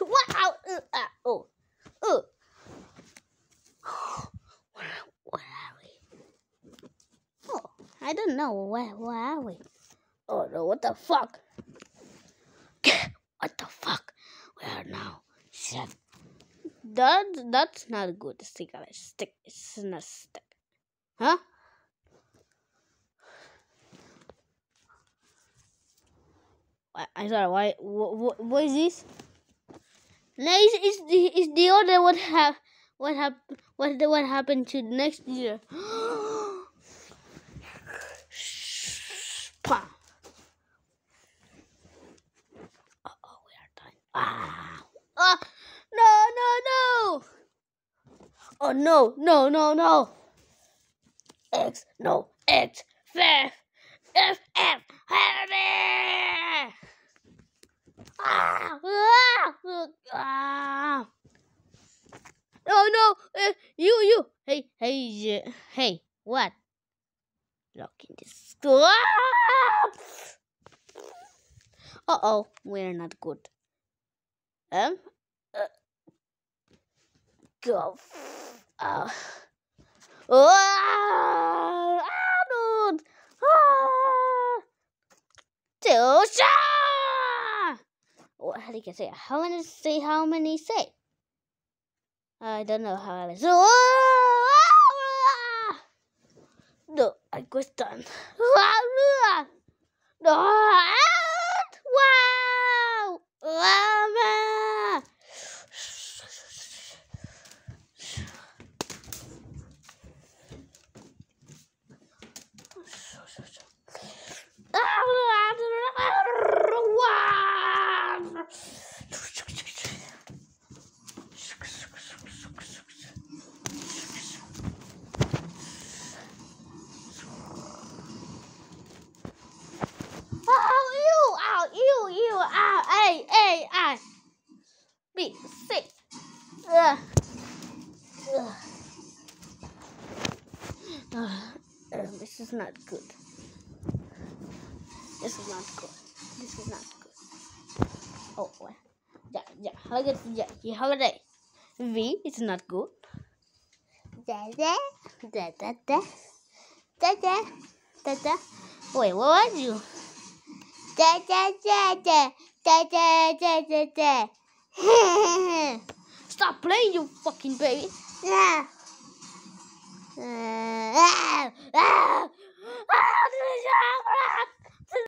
Wow! Uh, uh, oh. Oh. Where, where are we? Oh, I don't know. Where, where are we? Oh, no. What the fuck? what the fuck? We are now. That's That, that's not good. Stick on a stick. It's not stick. Huh? I, I sorry, why, what, what, what is this? No, it's, it's the it's the other what have what hap what what happened to next year. Pah. Uh oh, we are done. Ah. ah, no, no, no. Oh no, no, no, no. X, no, X, F, F, F, help me! Ah, ah, ah. Oh no, uh, you, you. Hey, hey, uh, hey, what? Locking this door. Uh oh, we're not good. Um, uh, go. Uh, oh, Arnold! Ah! How do you say? How many say? How many say? I don't know how I so. No, I was done. No, ah! Ay, ay, ay. Be sick. Ugh. Ugh. Uh, this is not good. This is not good. This is not good. Oh, well. Yeah, yeah, holiday, yeah, yeah, holiday. V is not good. Da da da da da da da da da. Wait, what was you? Da da da da Stop playing, you fucking baby. Yeah. Uh.